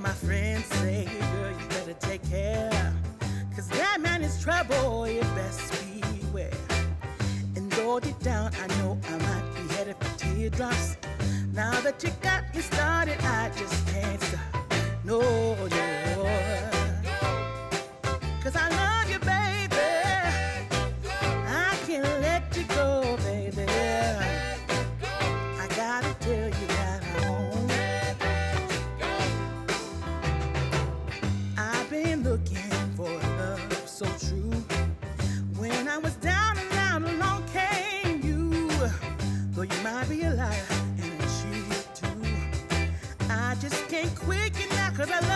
My friends say, girl, you better take care. Cause that man is trouble, you best beware. And though deep down, I know I might be headed for teardrops. Now that you got me started, I just can't stop. No. Cause I